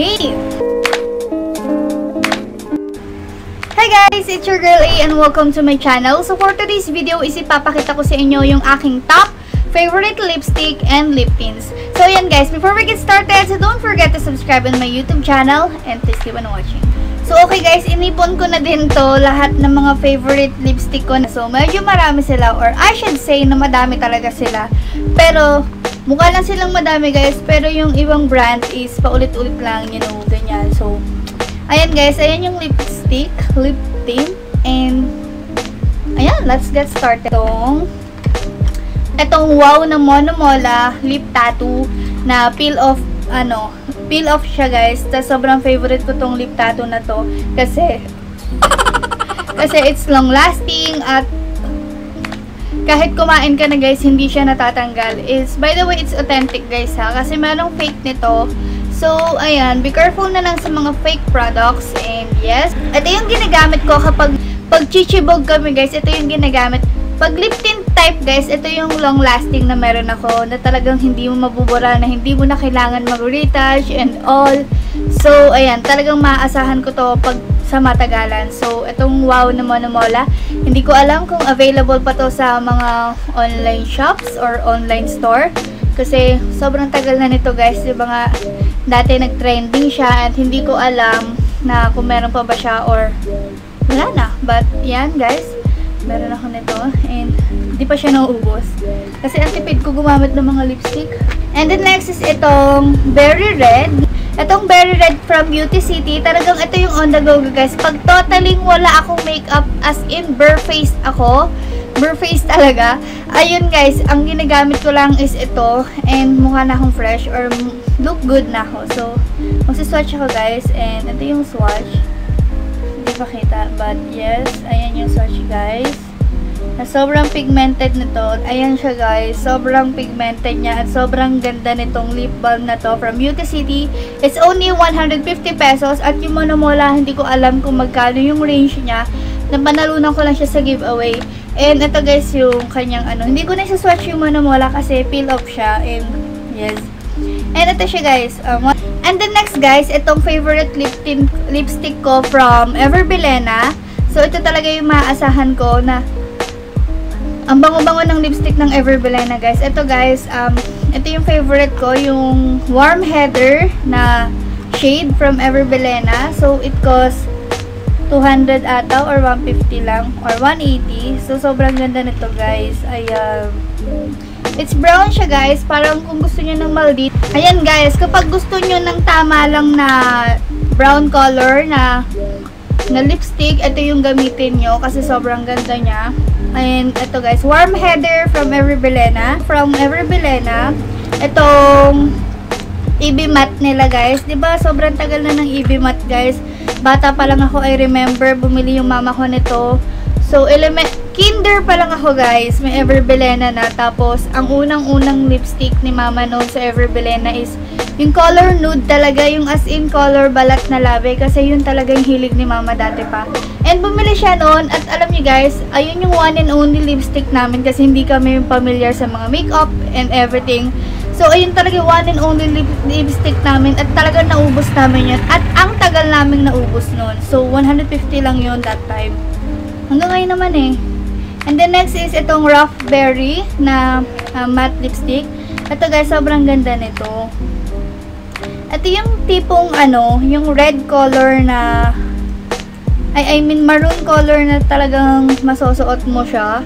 Okay. Hi guys! It's your girl A and welcome to my channel. So for today's video is ipapakita ko sa inyo yung aking top favorite lipstick and lip tints. So yan guys, before we get started, so don't forget to subscribe on my YouTube channel and please keep on watching. So okay guys, inipon ko na din to lahat ng mga favorite lipstick ko. So medyo marami sila or I should say na madami talaga sila. Pero mukha lang silang madami guys, pero yung ibang brand is paulit-ulit lang, you know, ganyan. So ayan guys, ayan yung lipstick, lip tint and ayan, let's get started. Itong Itong wow na monomola lip tattoo na peel off ano, peel off siya guys. Tas sobrang favorite ko tong lip tattoo na to kasi kasi it's long lasting at kahit kumain ka na guys, hindi siya natatanggal. Is by the way, it's authentic guys ha kasi merong fake nito. So, ayan, be careful na lang sa mga fake products and yes, ito yung ginagamit ko kapag pag chichibog kami guys, ito yung ginagamit pag lip tint type guys, ito yung long lasting na meron ako na talagang hindi mo mabubura, na hindi mo na kailangan mag-retouch and all. So, ayan, talagang maaasahan ko to pag sa matagalan. So, itong wow na monomola, hindi ko alam kung available pa to sa mga online shops or online store. Kasi sobrang tagal na nito guys, di ba nga dati nag-trending siya at hindi ko alam na kung meron pa ba siya or wala na. But, yan guys, meron ako nito and hindi pa siya nauubos kasi ang tipid ko gumamit ng mga lipstick and then next is itong berry red itong berry red from Beauty City talagang ito yung on the go guys pag totaling wala akong makeup as in bare face ako bare face talaga ayun guys ang ginagamit ko lang is ito and mukha na akong fresh or look good na ako so magsiswatch ako guys and ito yung swatch ipakita. But yes, ayan yung swatch guys. Na sobrang pigmented nito. Ayan siya guys. Sobrang pigmented niya at sobrang ganda nitong lip balm na to from Beauty City. It's only 150 pesos at yung monomola hindi ko alam kung magkano yung range niya. Napanalunan ko lang siya sa giveaway. And ito guys yung kanyang ano. Hindi ko na swatch yung monomola kasi peel off siya. And yes. And ito siya guys. Um, And then next guys, itong favorite lip tint, lipstick ko from Everbelena. So ito talaga yung maaasahan ko na ang bango-bango ng lipstick ng Everbelena guys. Ito guys, um, ito yung favorite ko, yung Warm Heather na shade from Everbelena. So it costs 200 ata or 150 lang or 180. So sobrang ganda nito guys. Ayan. It's brown siya guys. Parang kung gusto niyo ng maldit. Ayan guys, kapag gusto niyo ng tama lang na brown color na na lipstick, ito yung gamitin nyo kasi sobrang ganda niya. And ito guys, Warm Heather from Everbelena. From Everbelena. Itong EB matte nila guys. 'Di ba Sobrang tagal na ng EB matte guys. Bata pa lang ako, I remember, bumili yung mama ko nito. So, element, kinder pa lang ako guys, may Everbelena na. Tapos, ang unang-unang lipstick ni mama noon sa Everbelena is yung color nude talaga, yung as in color balat na labi. Kasi yun talaga yung hilig ni mama dati pa. And bumili siya noon at alam niyo guys, ayun yung one and only lipstick namin kasi hindi kami familiar sa mga makeup and everything. So, ayun talaga one and only lip lipstick namin at talaga naubos namin yun. At ang tagal namin naubos noon. So, 150 lang yun that time. Hanggang ngayon naman eh. And then next is itong Rough Berry na uh, matte lipstick. Ito guys, sobrang ganda nito. Ito yung tipong ano, yung red color na I, I mean maroon color na talagang masusuot mo siya.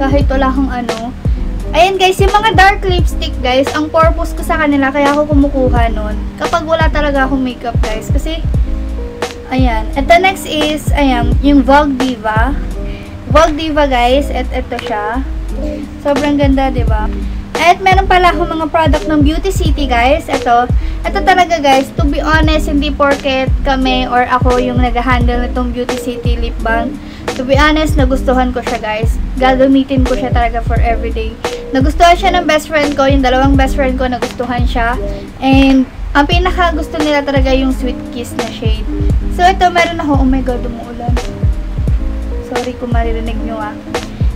Kahit wala kang ano. Ayan guys, yung mga dark lipstick guys, ang purpose ko sa kanila, kaya ako kumukuha nun. Kapag wala talaga akong makeup guys. Kasi Ayan. Ito next is, ayan, yung Vogue Diva. Vogue Diva, guys. At ito siya. Sobrang ganda, ba diba? At meron pala akong mga product ng Beauty City, guys. Ito. Ito talaga, guys. To be honest, hindi porket kami or ako yung nag-handle nitong Beauty City lip balm. To be honest, nagustuhan ko siya, guys. Gagamitin ko siya talaga for everyday. Nagustuhan siya ng best friend ko. Yung dalawang best friend ko, nagustuhan siya. And, ang pinaka gusto nila talaga yung Sweet Kiss na shade. So, ito, meron ako. Oh my God, umuulan. Sorry kung maririnig nyo ah.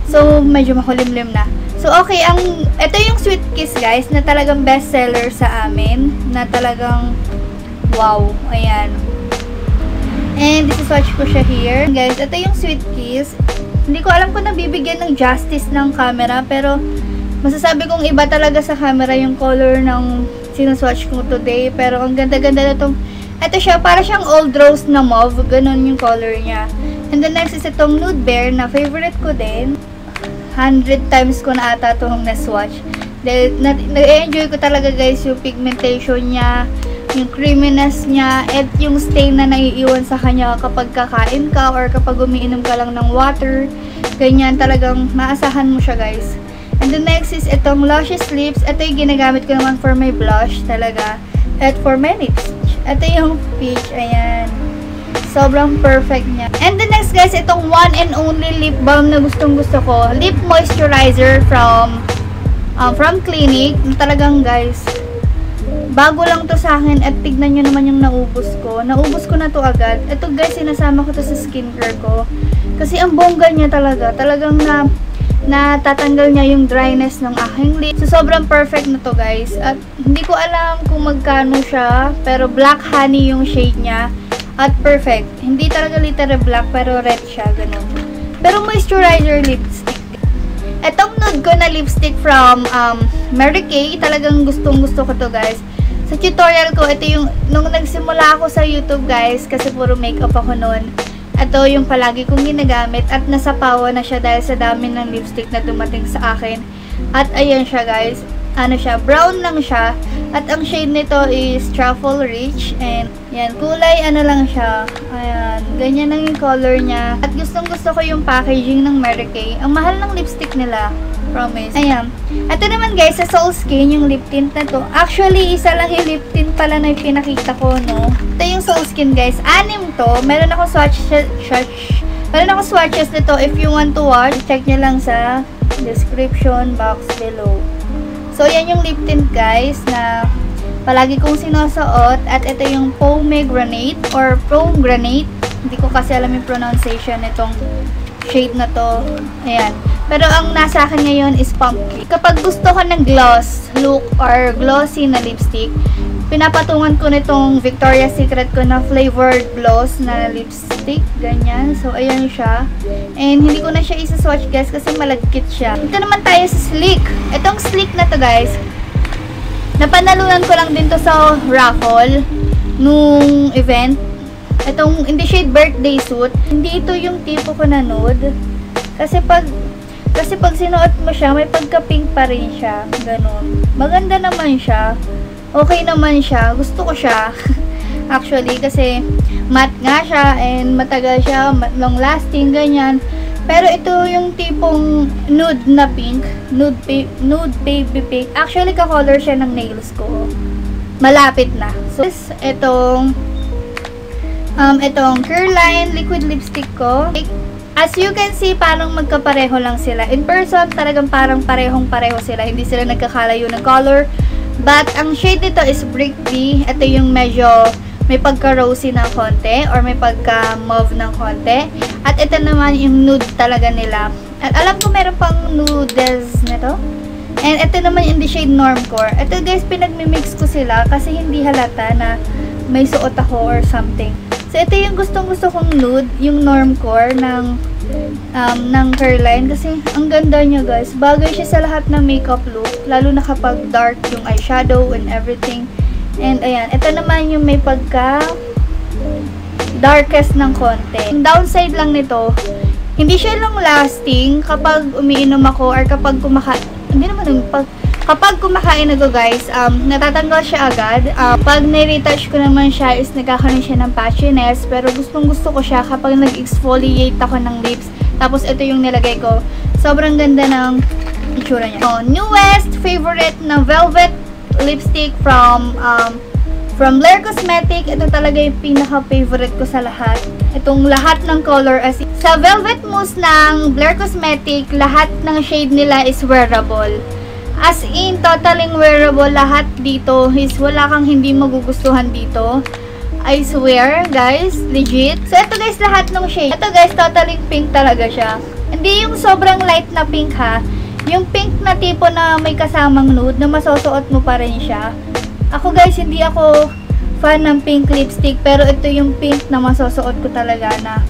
So, medyo makulimlim na. So, okay, ang, ito yung Sweet Kiss, guys, na talagang bestseller sa amin. Na talagang Wow. Ayan. And this is swatch ko siya here. Guys, ito yung Sweet Kiss. Hindi ko alam kung nabibigyan ng justice ng camera, pero masasabi kong iba talaga sa camera yung color ng sinuswatch ko today. Pero ang ganda-ganda na itong, ito siya, para siyang old rose na mauve. Ganun yung color niya. And the next is itong Nude Bear na favorite ko din. 100 times ko na ata itong na-swatch. Dahil na-enjoy ko talaga guys yung pigmentation niya yung creaminess niya at yung stain na naiiwan sa kanya kapag kakain ka or kapag umiinom ka lang ng water. Ganyan talagang maasahan mo siya guys. And the next is itong Luscious Lips. Ito yung ginagamit ko naman for my blush talaga. At for my lips. Ito yung peach. Ayan. Sobrang perfect niya. And the next guys, itong one and only lip balm na gustong gusto ko. Lip moisturizer from um, from Clinique. Talagang guys, Bago lang to sa akin at tignan nyo naman yung naubos ko. Naubos ko na to agad. Ito guys, sinasama ko to sa skincare ko. Kasi ang bongga niya talaga. Talagang na natatanggal niya yung dryness ng aking lips. So, sobrang perfect na to guys. At hindi ko alam kung magkano siya. Pero black honey yung shade niya. At perfect. Hindi talaga literal black pero red siya. Ganun. Pero moisturizer lipstick. Etong nude ko na lipstick from um, Mary Kay. Talagang gustong gusto ko to guys. Sa tutorial ko, ito yung, nung nagsimula ako sa YouTube guys, kasi puro makeup ako noon. Ito yung palagi kong ginagamit at nasapawa na siya dahil sa dami ng lipstick na dumating sa akin. At ayan siya guys, ano siya, brown lang siya. At ang shade nito is Truffle Rich. And yan, kulay ano lang siya. Ayan, ganyan lang yung color niya. At gustong gusto ko yung packaging ng Mary Kay. Ang mahal ng lipstick nila. Promise. Ayan. Ito naman guys, sa Soul Skin, yung lip tint na to. Actually, isa lang yung lip tint pala na yung pinakita ko, no? Ito yung Soul Skin guys. Anim to. Meron ako swatch, swatch, meron ako swatches nito. If you want to watch, check nyo lang sa description box below. So, yan yung lip tint guys na palagi kong sinusuot. At ito yung pomegranate or pomegranate. Hindi ko kasi alam yung pronunciation nitong shade na to. Ayan. Pero ang nasa akin ngayon is pumpkin. Kapag gusto ko ng gloss look or glossy na lipstick, pinapatungan ko nitong Victoria's Secret ko na flavored gloss na lipstick. Ganyan. So, ayan siya. And hindi ko na siya isa-swatch guys kasi malagkit siya. Ito naman tayo sa Sleek. Itong Sleek na to guys, napanalunan ko lang din to sa raffle nung event. Itong in the shade birthday suit. Hindi ito yung tipo ko na nude. Kasi pag kasi pag sinuot mo siya, may pagka-pink pa rin siya. Ganun. Maganda naman siya. Okay naman siya. Gusto ko siya. Actually, kasi matte nga siya and matagal siya, long lasting, ganyan. Pero ito yung tipong nude na pink. Nude, nude baby pink. Actually, ka-color siya ng nails ko. Malapit na. So, itong um, itong Curline liquid lipstick ko. As you can see, parang magkapareho lang sila. In person, talagang parang parehong-pareho sila. Hindi sila nagkakalayo ng color. But, ang shade nito is Brick B. Ito yung medyo may pagka-rosy ng konti or may pagka-mauve ng konti. At ito naman yung nude talaga nila. At alam ko meron pang nudes nito. And ito naman yung the shade Normcore. Ito guys, pinagmimix ko sila kasi hindi halata na may suot ako or something. So, ito yung gustong-gusto kong nude, yung normcore ng um, ng Caroline. Kasi, ang ganda niya, guys. Bagay siya sa lahat ng makeup look. Lalo na kapag dark yung eyeshadow and everything. And, ayan. Ito naman yung may pagka darkest ng konti. Yung downside lang nito, hindi siya long lasting kapag umiinom ako or kapag kumakain. Hindi naman yung pag Kapag kumakain ako guys, um, natatanggal siya agad. Uh, pag nai-retouch ko naman siya is nagkakaroon siya ng patchiness. Pero gustong gusto ko siya kapag nag-exfoliate ako ng lips. Tapos ito yung nilagay ko. Sobrang ganda ng itsura niya. So, newest favorite na velvet lipstick from um, from Blair Cosmetic. Ito talaga yung pinaka-favorite ko sa lahat. Itong lahat ng color. As sa Velvet Mousse ng Blair Cosmetic, lahat ng shade nila is wearable. As in, totaling wearable lahat dito. Is wala kang hindi magugustuhan dito. I swear, guys. Legit. So, ito guys, lahat ng shade. Ito guys, totaling pink talaga siya. Hindi yung sobrang light na pink ha. Yung pink na tipo na may kasamang nude na masusuot mo pa rin siya. Ako guys, hindi ako fan ng pink lipstick. Pero ito yung pink na masusuot ko talaga na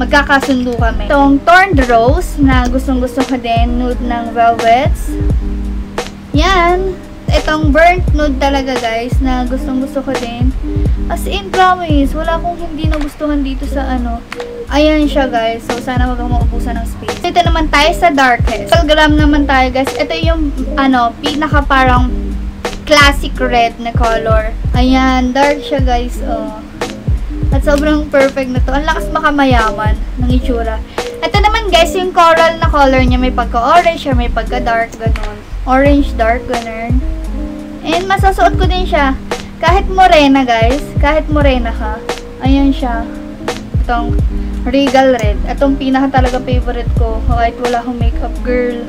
magkakasundo kami. Itong Torned Rose na gustong gusto ko din. Nude ng Velvets. Yan. Itong burnt nude talaga guys na gustong gusto ko din. As in, promise, wala akong hindi nagustuhan dito sa ano. Ayan siya guys. So, sana wag akong maubusan ng space. Dito naman tayo sa darkest. Gram naman tayo guys. Ito yung ano, pinaka parang classic red na color. Ayan, dark siya guys. Oh. At sobrang perfect na to. Ang lakas makamayaman ng itsura. Ito naman guys, yung coral na color niya. May pagka-orange or may pagka-dark. Ganun. Orange, dark, ganun. And masasuot ko din siya. Kahit morena guys. Kahit morena ka. Ayan siya. Itong regal red. Itong pinaka talaga favorite ko. Kahit wala akong makeup girl.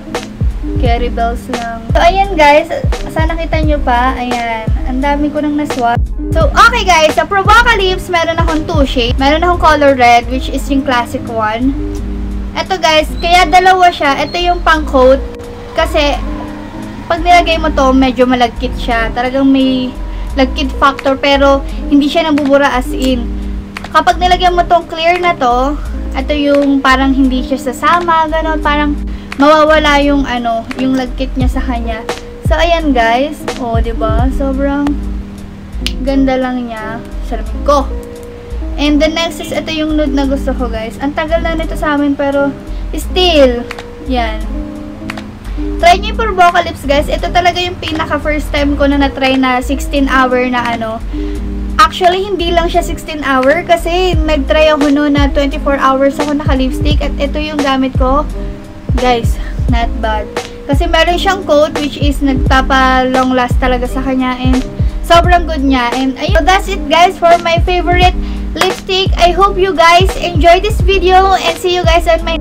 Carry bells lang. So, ayan guys. Sana kita nyo pa. Ayan. Ang dami ko nang naswap. So, okay guys. Sa Provoca Lips, meron akong two shade. Meron akong color red, which is yung classic one. Ito guys, kaya dalawa siya. Ito yung pang coat. Kasi, pag nilagay mo to, medyo malagkit siya. Talagang may lagkit factor, pero hindi siya nabubura as in. Kapag nilagyan mo tong clear na to, ito yung parang hindi siya sasama, gano'n, parang mawawala yung ano, yung lagkit niya sa kanya. So, ayan guys. O, oh, ba diba? Sobrang ganda lang niya. Salamin ko. And the next is, ito yung nude na gusto ko guys. Ang tagal na nito sa amin, pero still, yan. Try nyo yung Purboca Lips guys. Ito talaga yung pinaka first time ko na na-try na 16 hour na ano. Actually, hindi lang siya 16 hour kasi nag-try ako noon na 24 hours ako naka-lipstick at ito yung gamit ko. Guys, not bad. Kasi meron siyang coat which is nagpapa long last talaga sa kanya and sobrang good niya. And ayun, so that's it guys for my favorite lipstick. I hope you guys enjoy this video and see you guys on my